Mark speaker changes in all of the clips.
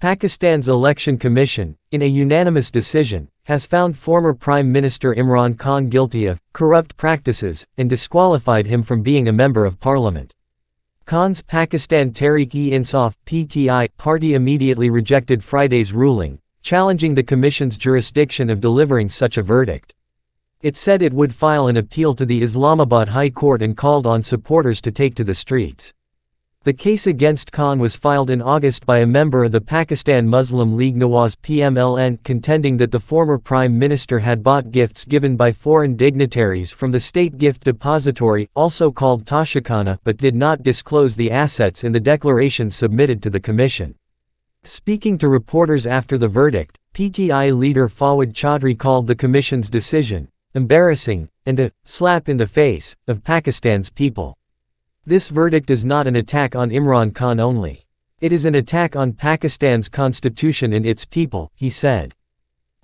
Speaker 1: Pakistan's Election Commission, in a unanimous decision, has found former Prime Minister Imran Khan guilty of corrupt practices and disqualified him from being a member of parliament. Khan's Pakistan Tehreek-e-Insaf (PTI) party immediately rejected Friday's ruling, challenging the commission's jurisdiction of delivering such a verdict. It said it would file an appeal to the Islamabad High Court and called on supporters to take to the streets. The case against Khan was filed in August by a member of the Pakistan Muslim League Nawaz PMLN contending that the former prime minister had bought gifts given by foreign dignitaries from the State Gift Depository, also called Toshakhana, but did not disclose the assets in the declaration submitted to the commission. Speaking to reporters after the verdict, PTI leader Fawad Chaudhry called the commission's decision embarrassing and a slap in the face of Pakistan's people. This verdict is not an attack on Imran Khan only. It is an attack on Pakistan's constitution and its people, he said.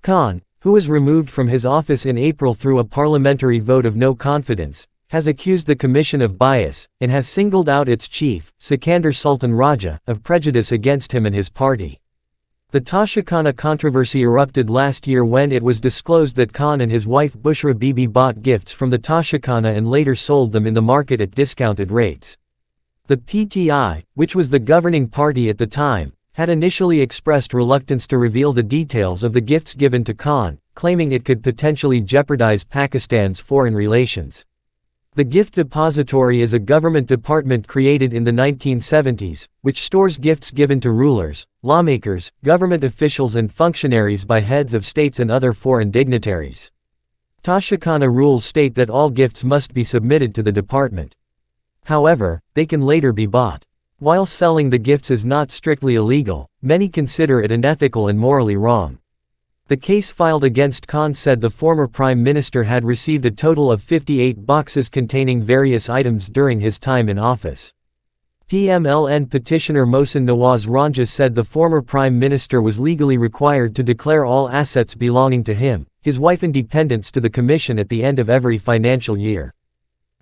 Speaker 1: Khan, who was removed from his office in April through a parliamentary vote of no confidence, has accused the commission of bias, and has singled out its chief, Sikandar Sultan Raja, of prejudice against him and his party. The Toshakhana controversy erupted last year when it was disclosed that Khan and his wife Bushra Bibi bought gifts from the Toshakhana and later sold them in the market at discounted rates. The PTI, which was the governing party at the time, had initially expressed reluctance to reveal the details of the gifts given to Khan, claiming it could potentially jeopardize Pakistan's foreign relations. The Gift Depository is a government department created in the 1970s, which stores gifts given to rulers, lawmakers, government officials and functionaries by heads of states and other foreign dignitaries. Toshakhana rules state that all gifts must be submitted to the department. However, they can later be bought. While selling the gifts is not strictly illegal, many consider it unethical and morally wrong. The case filed against Khan said the former prime minister had received a total of 58 boxes containing various items during his time in office. PMLN petitioner Mohsin Nawaz Ranjha said the former prime minister was legally required to declare all assets belonging to him, his wife and dependents to the commission at the end of every financial year.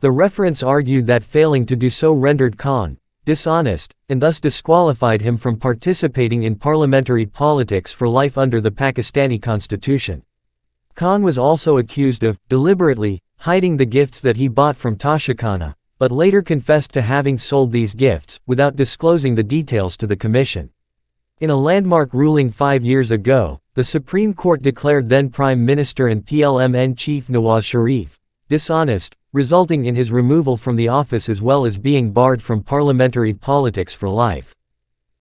Speaker 1: The reference argued that failing to do so rendered Khan, dishonest, and thus disqualified him from participating in parliamentary politics for life under the Pakistani constitution. Khan was also accused of, deliberately, hiding the gifts that he bought from Toshakhana, but later confessed to having sold these gifts, without disclosing the details to the commission. In a landmark ruling five years ago, the Supreme Court declared then Prime Minister and PLMN chief Nawaz Sharif, dishonest, resulting in his removal from the office as well as being barred from parliamentary politics for life.